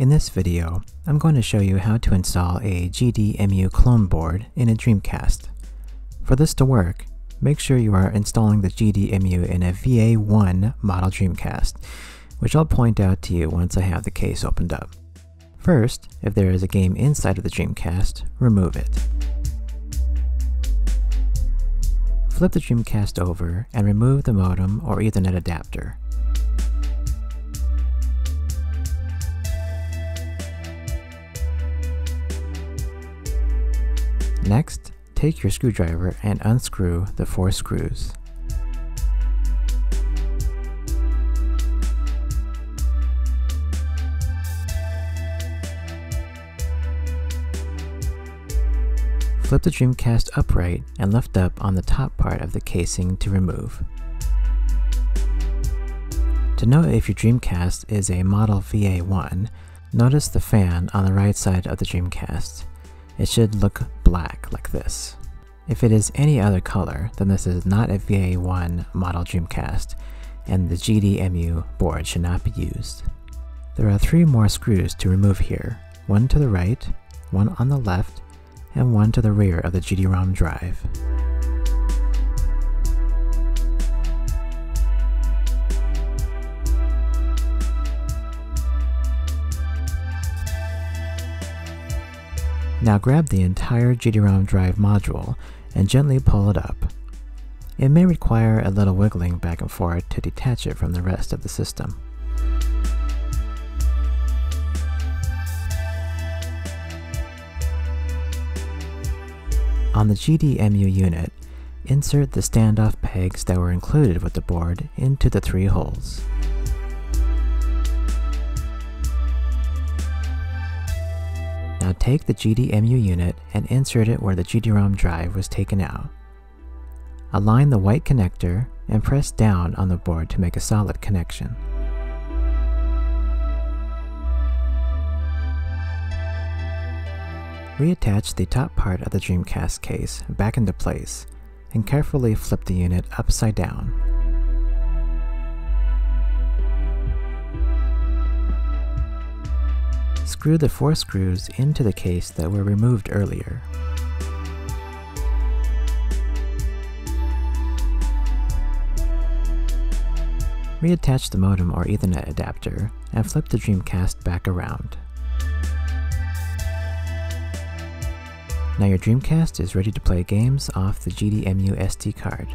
In this video, I'm going to show you how to install a GDEMU clone board in a Dreamcast. For this to work, make sure you are installing the GDEMU in a VA1 model Dreamcast, which I'll point out to you once I have the case opened up. First, if there is a game inside of the Dreamcast, remove it. Flip the Dreamcast over and remove the modem or Ethernet adapter. Next, take your screwdriver and unscrew the four screws. Flip the Dreamcast upright and lift up on the top part of the casing to remove. To know if your Dreamcast is a Model VA1, notice the fan on the right side of the Dreamcast. It should look black like this. If it is any other color, then this is not a VA1 model Dreamcast, and the GDEMU board should not be used. There are three more screws to remove here, one to the right, one on the left, and one to the rear of the GD-ROM drive. Now grab the entire GD-ROM drive module and gently pull it up. It may require a little wiggling back and forth to detach it from the rest of the system. On the GDEMU unit, insert the standoff pegs that were included with the board into the three holes. Now take the GDEMU unit and insert it where the GD-ROM drive was taken out. Align the white connector and press down on the board to make a solid connection. Reattach the top part of the Dreamcast case back into place and carefully flip the unit upside down. Screw the four screws into the case that were removed earlier. Reattach the modem or Ethernet adapter and flip the Dreamcast back around. Now your Dreamcast is ready to play games off the GDEMU SD card.